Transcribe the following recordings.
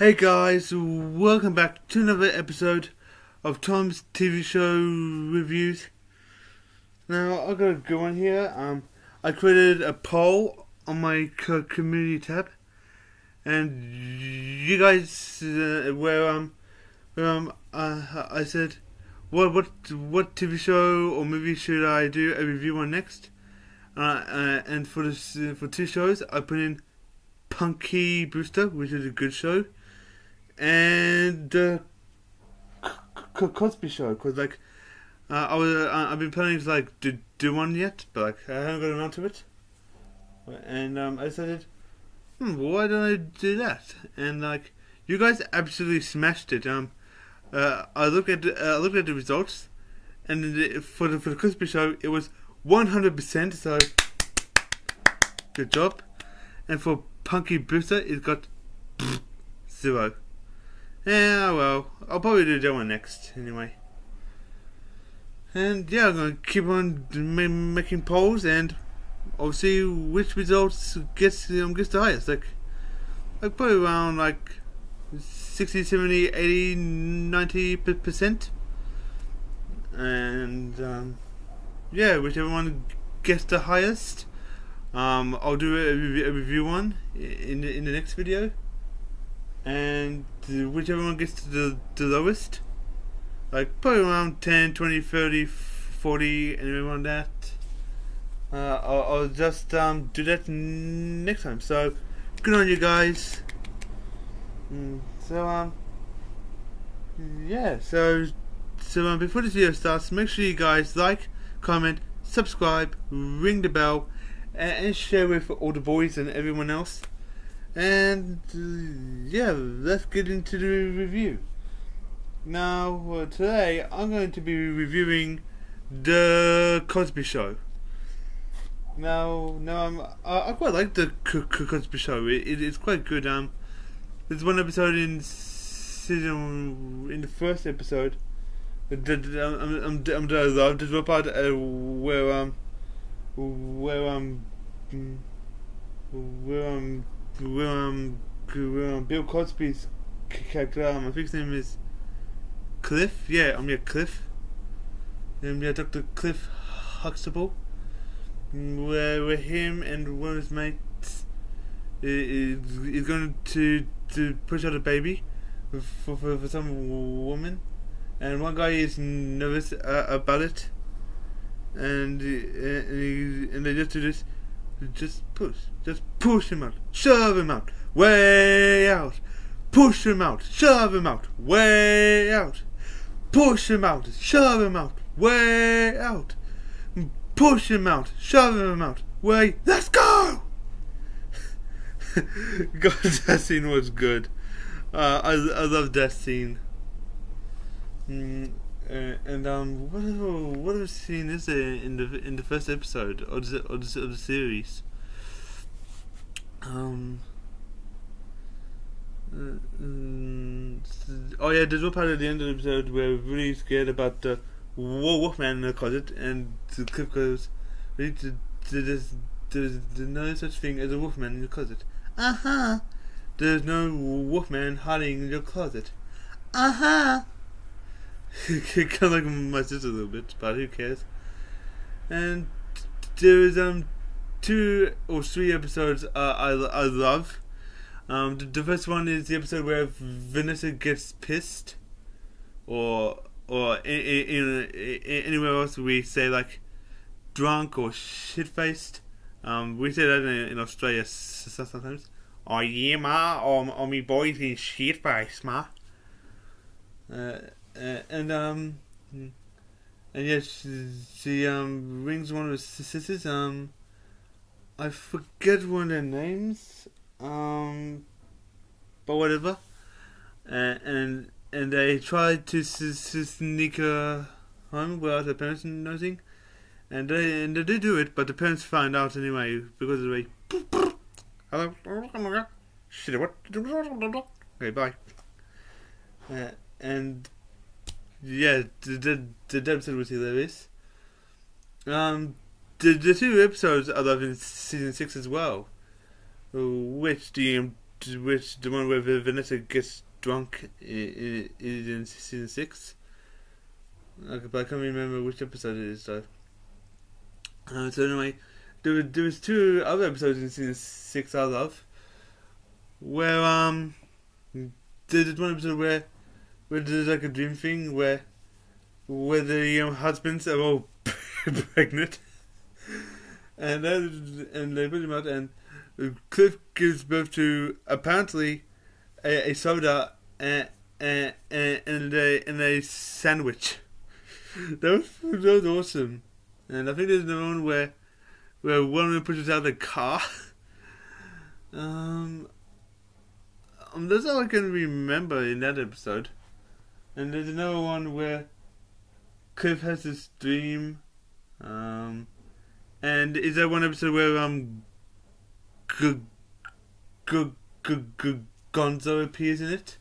Hey guys, welcome back to another episode of Tom's TV show reviews. Now I got a good one here. Um, I created a poll on my community tab, and you guys, uh, where um, where um, uh, I said, what what what TV show or movie should I do a review on next? Uh, uh, and for this uh, for two shows, I put in Punky Brewster, which is a good show, and C- Cosby Show, because like uh, I was uh, I've been planning to like do, do one yet, but like I haven't got around to it, and um, I decided, hmm, why don't I do that? And like you guys absolutely smashed it. Um, uh, I looked at uh, I looked at the results, and for the for the Cosby Show, it was one hundred percent. So good job. And for Punky Brewster, it got zero. Yeah, well, I'll probably do that one next anyway. And yeah, I'm gonna keep on making polls, and I'll see which results gets um, gets the highest. Like, like probably around like 60, 70, 80, 90 percent. And um, yeah, whichever one gets the highest, um, I'll do a, review- a review one in in the next video. And whichever one gets to the, the lowest, like probably around 10, 20, 30, 40, anywhere around that. Uh, I'll, I'll just um, do that next time. So, good on you guys. Mm, so um, yeah. So so um, before this video starts, make sure you guys like, comment, subscribe, ring the bell, and, and share with all the boys and everyone else. And uh, yeah, let's get into the review. Now, uh, today I'm going to be reviewing the Cosby Show. Now, now I'm, I, quite like the C- C- Cosby Show. It, it, it's quite good. Um, there's one episode in season in the first episode. I'm I'm I'm, I'm part uh, where um where um mm, where um um um Bill Cosby's character um, I think his name is Cliff. Yeah, I'm yeah Cliff. Um, yeah, Dr. Cliff Huxtable. Mm, Where where him and one of his mates is, is going to to push out a baby for for, for some woman, and one guy is nervous uh, about it, and uh, and, he, and they just do this, just push, just push him out, shove him out, way out, push him out, shove him out, way out, push him out, shove him out, way out, push him out, shove him out, way. Let's go. God, that scene was good. Uh, I I love that scene. Mm, uh, and um, what other, what other scene is there in the in the first episode of the of the, of the series? Um. uh, s- oh yeah, there's one part at the end of the episode where we're really scared about the wo- Wolfman in the closet, and the clip goes, "We need to, to there's, there's, there's no such thing as a Wolfman in the closet." Uh huh. There's no Wolfman hiding in your closet. Uh huh. kind of like my sister a little bit, but who cares? And there's um two or three episodes uh, I I love. Um, the, the first one is the episode where Vanessa gets pissed, or or in, in, in, anywhere else we say like drunk or shit faced. Um, we say that in, in Australia sometimes. Oh yeah, ma, or, or me boys in shit face, ma. Uh, uh, and um, and yes, she, she um rings one of her sisters. Um, I forget one of their names. Um, but whatever. Uh, and and they tried to sneak her home without her parents noticing. And they and they did do it, but the parents find out anyway because of the way. Hello. Shit. What? Okay. Bye. Uh, and yeah, the the, the episode was hilarious. Um, the the two episodes I love in season six as well, which the which the one where Vanessa gets drunk is in season six. Okay, but I can't remember which episode it is though. Uh, so anyway, there was, there was two other episodes in season six I love, where um, there's one episode where where there's like a dream thing where where the um, husbands are all pregnant, and then and they put him out and Cliff gives birth to apparently a, a soda and and and a, and a sandwich. that was that was awesome, and I think there's another one where where one of them pushes out the car. um, um, that's all I can remember in that episode. And there's another one where Cliff has this dream. Um, and is there one episode where um, G- G- G- G- Gonzo appears in it?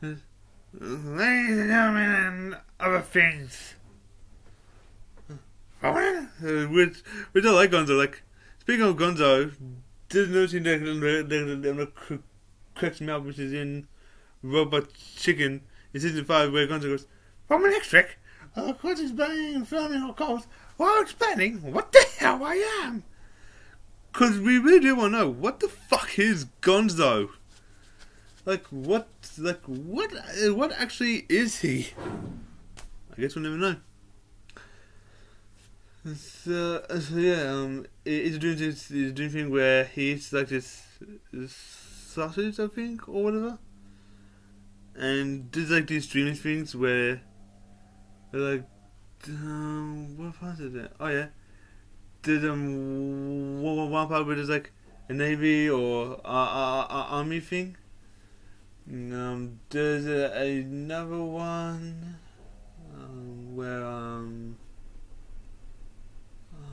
Ladies and gentlemen, and other things. Which, which I like Gonzo. Like, speaking of Gonzo, there's no scene that, me which is in Robot Chicken in season 5, where Gonzo goes, From an extract, uh, Chris is banging flaming calls while explaining what the hell I am. Because we really do want to know, what the fuck is Gonzo? Like, what, like, what, what actually is he? I guess we'll never know. So, so yeah, um, he's doing this, he's doing thing where he eats like this, this sausage, I think, or whatever. And there's like these streaming things where, they're like, um, what part is it? Oh yeah, there's um one, part where there's like a navy or uh, uh, uh, army thing. Um, there's a, another one um, where um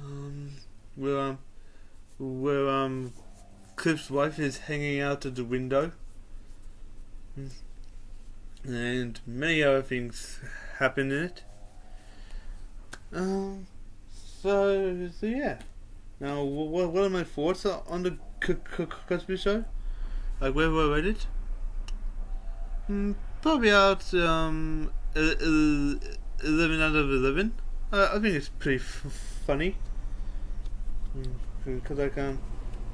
um where um where um Cliff's wife is hanging out at the window, and many other things happen in it. Um, so so yeah. Now, what what are my thoughts on the Cosby Show? Like where I read it? Mm, probably out um eleven out of eleven. I, I think it's pretty funny because I can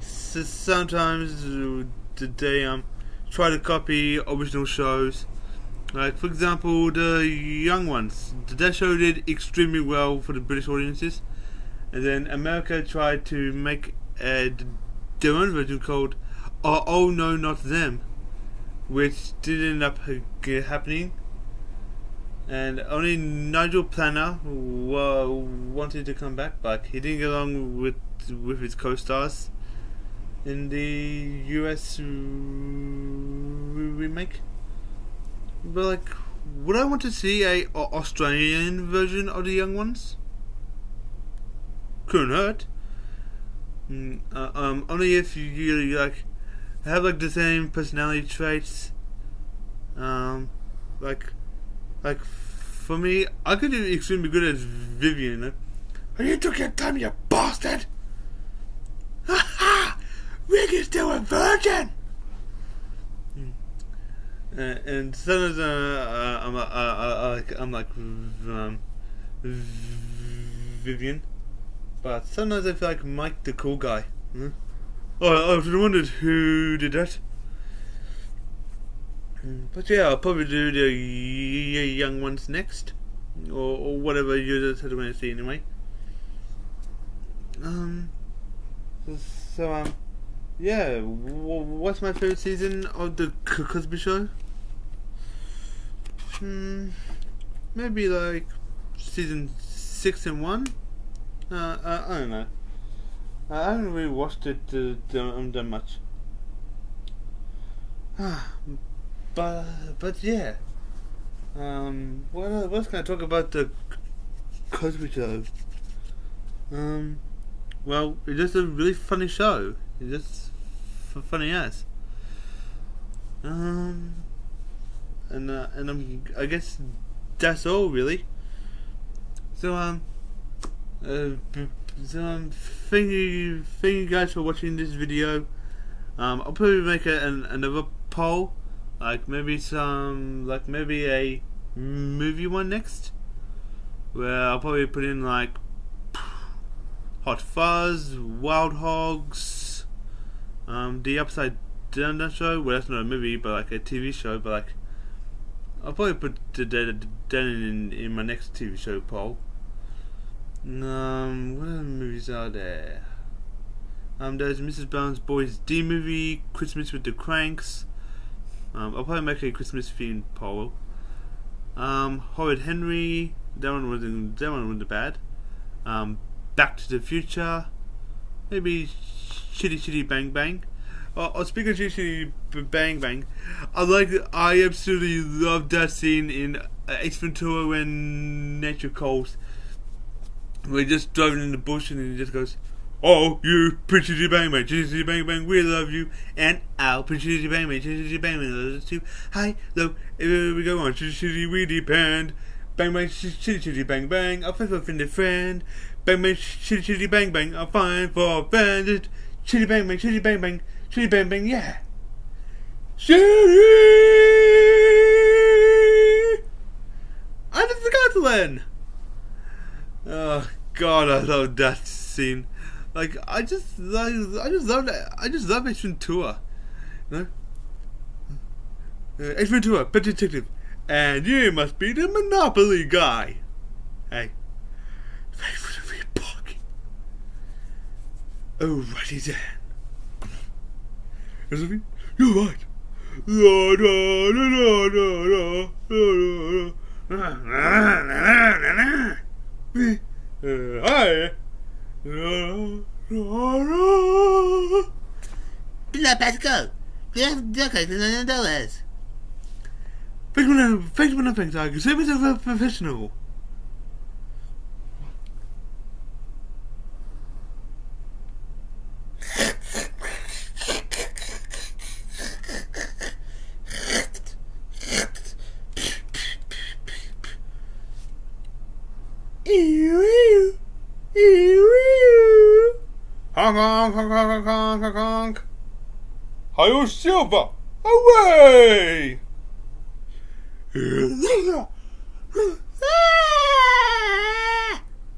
sometimes the they um try to copy original shows. Like for example, the Young Ones. That show did extremely well for the British audiences, and then America tried to make a, their own version called "Oh, oh No, Not Them," which didn't end up happening. And only Nigel Planer wanted to come back, but he didn't get along with with his co-stars in the US uh, remake. But like, would I want to see a, a Australian version of the Young Ones? Couldn't hurt. Mm, uh, um, only if you, like have like the same personality traits. Um, like, like for me, I could do extremely good as Vivian. Like, you took your time, you bastard. Ha ha! Rick is still a virgin. Uh, and sometimes uh, uh, I'm, uh, uh, like, I'm like um, Vivian, but sometimes I feel like Mike the cool guy. Hmm? Oh, I've wondered who did that. But yeah, I'll probably do the young ones next, or, or whatever you just want to see anyway. Um. So um, yeah. What's my favorite season of the Cosby Show? Hmm. Maybe like season six and one. Uh, I, I don't know. I haven't really watched it uh, that much. but but yeah. Um, what else can I talk about the Cosby Show? Um, well, it's just a really funny show. It's just funny as. Um, and uh, and I'm, I guess that's all really. So um, uh, so um, thank you, thank you guys for watching this video. Um, I'll probably make a, an, another poll, like maybe some, like maybe a movie one next, where I'll probably put in like Hot Fuzz, Wild Hogs, um, the Upside Down show. Well, that's not a movie, but like a TV show. But like, I'll probably put the down in in my next TV show poll. Um, what other movies are there? Um, there's Mrs. Brown's Boys D'Movie, Christmas with the Cranks. Um, I'll probably make a Christmas themed poll. Um, Horrid Henry, that one wasn't that one wasn't bad. Um, Back to the Future, maybe Shitty Shitty Bang Bang. Oh, oh speaking of Shitty Bang Bang, I like I absolutely love that scene in uh, Ace Ventura when nature calls. We're just driving in the bush and he just goes, Oh, you Pretty Bang Bang, Chitty Bang Bang, we love you. And I'll Pretty Bang Bang, Chitty Bang Bang, us too. Hi, low, here we go on, Chitty we depend. Bang bang, chitty chitty bang bang, I'll find for a friendly friend. Bang bang, chitty chitty bang bang, I'll find for a friend. Chitty bang bang, chitty bang bang, bang bang, yeah. Chitty! I just forgot to. Oh God, I love that scene. Like I just, I just love that. I just love Ace Ventura. You know? Uh, Ace Ventura, pet detective, and you must be the Monopoly guy. Hey, for the real parking? Alrighty then. Is it You're right. La, da, da, da, da, da, da, Na, dollars. Fix one of things, I can save myself a professional. Honk, honk, honk, honk, honk, honk, honk. Hi, Silver! Away!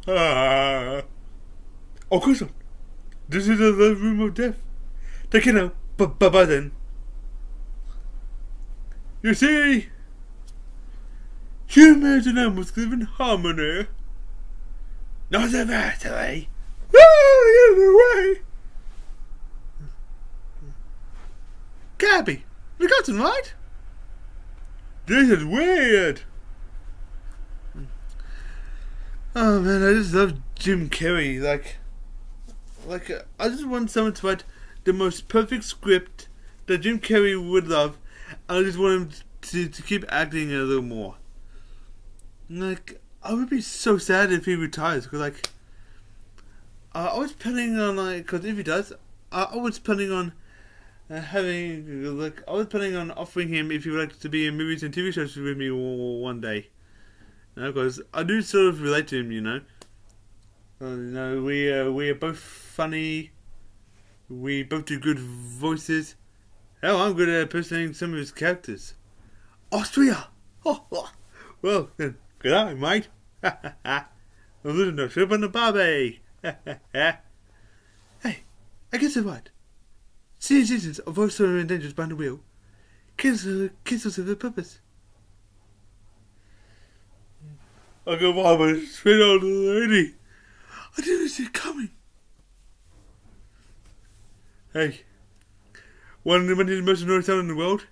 Ah. Oh, Christian, this is the room of death. Take it now. Bye bye then. You see, humans and animals live in harmony. Not the better way. Oh, the other way. Gabby, forgotten, right? This is weird. Oh man, I just love Jim Carrey. Like, like uh, I just want someone to write the most perfect script that Jim Carrey would love. I just want him to to keep acting a little more. Like, I would be so sad if he retires because like, uh, I was planning on like, because if he does, I was planning on uh, having like I was planning on offering him if he would like to be in movies and TV shows with me one day. Because you know, I do sort of relate to him, you know. Uh, you know, we uh, we are both funny. We both do good voices. Hell, I'm good at impersonating some of his characters. Austria. Oh, oh. well then, good night, mate. I'm living the trip on the Barbie. hey, I guess I'm right. Senior citizens of also endangered by the wheel. Kids, uh, kids with a purpose. I go mama straight on the lady. I didn't see it coming. Hey, one of the most annoying town in the world.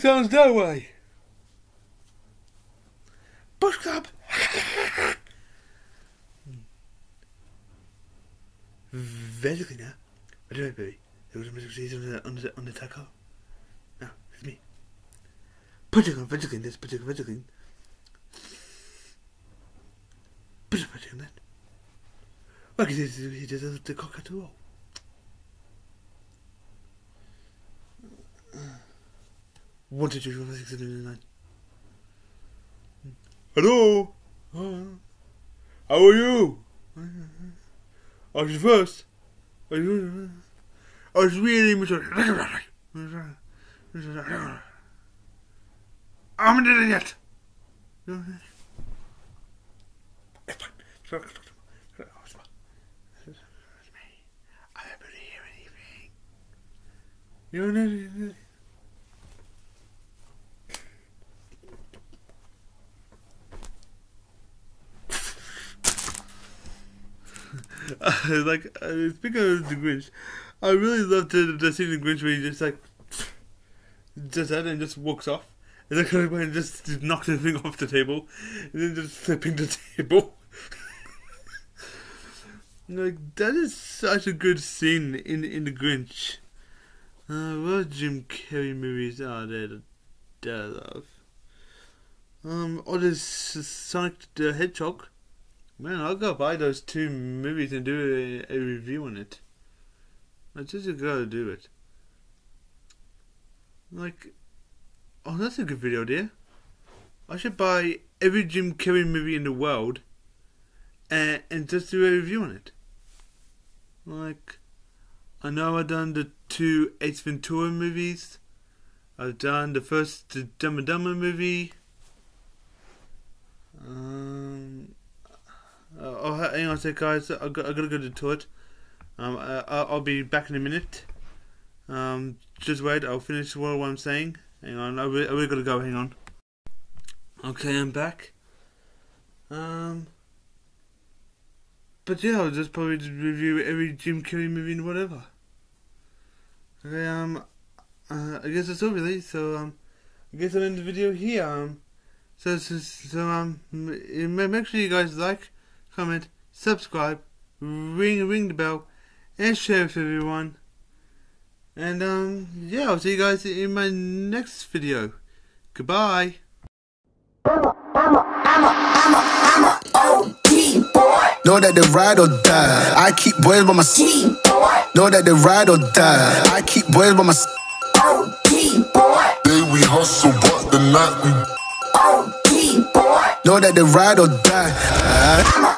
Sounds that way. Bush Club. Velikina. I don't know, baby. There was a music season under the, under the taco. No, it's me. Pentagon, Pentagon, this Pentagon, Pentagon. Pentagon, Pentagon. Well, he does the cock at all. One two three four five six seven eight nine. Hello? How are you? I was first. I was really Mr. I'm an idiot. You're an idiot. like uh, speaking of the Grinch, I really love the scene in the Grinch where he just like just that and just walks off. And then kind of just, just knocks everything off the table, and then just flipping the table. like that is such a good scene in in the Grinch. Uh, what Jim Carrey movies are there that I love? Um, oh, there's Sonic the Hedgehog. Man, I'll go buy those two movies and do a, a review on it. I just gotta do it. Like, oh, that's a good video idea. I should buy every Jim Carrey movie in the world and, and just do a review on it. Like, I know I've done the two Ace Ventura movies. I've done the first Dumb and Dumber movie. Um, uh, oh, hang on a sec, guys. I got, I got to go to the toilet. Um, uh, I'll be back in a minute. Um, just wait. I'll finish what, I'm saying. Hang on. I really, I really got to go. Hang on. Okay, I'm back. Um, but yeah, I'll just probably just review every Jim Carrey movie and whatever. Okay. Um, uh, I guess that's all really. So um, I guess I'll end the video here. Um, so so, so um, make sure you guys like comment, subscribe, ring ring the bell, and share with everyone. And um, yeah, I'll see you guys in my next video. Goodbye. I'm a, I'm a, I'm a, I'm a, I'm a OG boy. Know that they ride or die. I keep boys by my side. Know that they ride or die. I keep boys by my side. OG boy. Day we hustle, but the night we. Know that they ride or die.